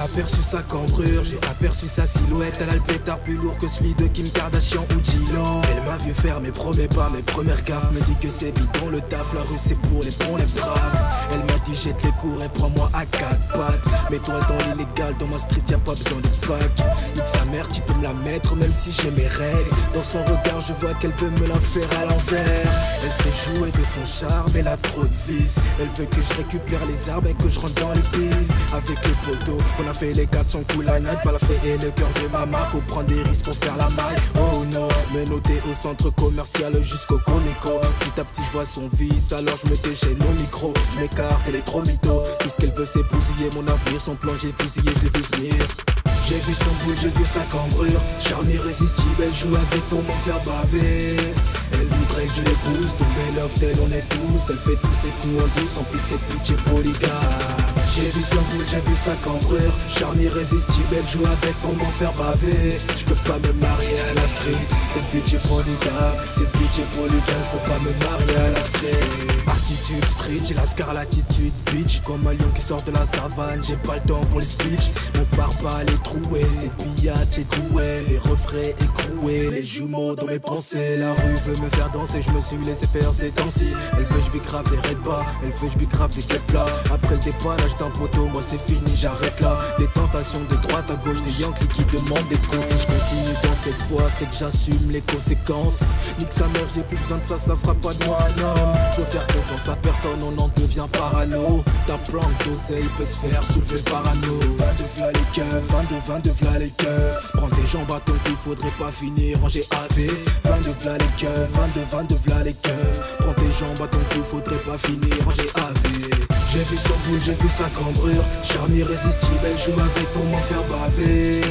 aperçu sa cambrure, j'ai aperçu sa silhouette à l'alpétard plus lourd que celui de Kim Kardashian ou Gillo. Elle m'a vu faire mes premiers pas, mes premières gaffes, me dit que c'est bidon le taf, la rue c'est pour les bons, les braves. Elle m'a dit jette les cours et prends-moi à quatre pattes. Mets-toi dans l'illégal, dans ma street y'a pas besoin de pack. Nique sa mère, tu peux me la mettre même si j'ai mes règles. Dans son regard, je vois qu'elle veut me la faire à l'envers. Elle sait jouer de son charme, elle a trop de vices. Elle veut que je récupère les arbres et que je rentre dans les pistes. Avec le poteau, on a fait les 400 coups la night, pas la frais et le cœur de maman. Faut prendre des risques pour faire la maille. Oh non, me noter au centre commercial jusqu'au Comico. Petit à petit, je vois son vice, alors je me déchaîne au micro. Je m'écarte, elle est trop mytho. Tout ce qu'elle veut, c'est bousiller mon avenir. Son plan, j'ai fusillé, je l'ai vu venir. J'ai vu son boule, j'ai vu sa cambrure Charme irrésistible, elle joue avec pour m'en faire baver Elle voudrait que je l'épouse, tomber love tel on est tous Elle fait tous ses coups en douce, en plus c'est pitch et polygame j'ai vu son boule, j'ai vu sa cambrure. Charme irrésistible, elle joue avec pour m'en faire baver. Je peux pas me marier à la street. C'est pitch et polygame, c'est pitch et polygame Je peux pas me marier à la street Attitude street, j'ai la scarlatitude bitch. Comme un lion qui sort de la savane, j'ai pas le temps pour les speech Mon pare-balles est troué, c'est pillage j'ai doué. Les refrains écroués, les jumeaux dans mes pensées. La rue veut me faire danser, je me suis laissé faire ces temps-ci. Elle veut je grave les red bas, elle veut je grave les là. Après le dépannage d'un poteau, moi c'est fini, j'arrête là. Des tentations de droite à gauche, des Yankees qui demandent des cons. Si je continue dans cette voie, c'est que j'assume les conséquences. Nique sa mère, j'ai plus besoin de ça, ça fera pas de moi homme. Faut faire confiance à personne, on en devient parano. Ta planque d'oseille peut se faire soulever parano 22 v'là les keufs, 22, 22 v'là les keufs. Prends des jambes à ton cou, faudrait pas finir en GAV 22 v'là les keufs, 22, 22 v'là les keufs. Prends tes jambes à ton cou, faudrait pas finir en GAV j'ai vu son boule, j'ai vu sa cambrure. Charme irrésistible, elle joue avec pour m'en faire baver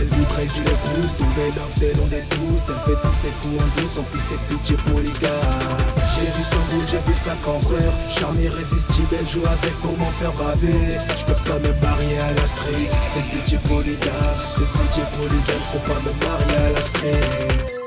Elle voudrait que je l'épouse, tomber love d'elle on est tous Elle fait tous ses coups en douce, en plus c'est pitch et polygame J'ai vu son boule, j'ai vu sa cambrure Charme irrésistible, elle joue avec pour m'en faire baver Je peux pas me marier à la street C'est pitch et polygame, c'est pitch et polygame Faut pas me marier à la street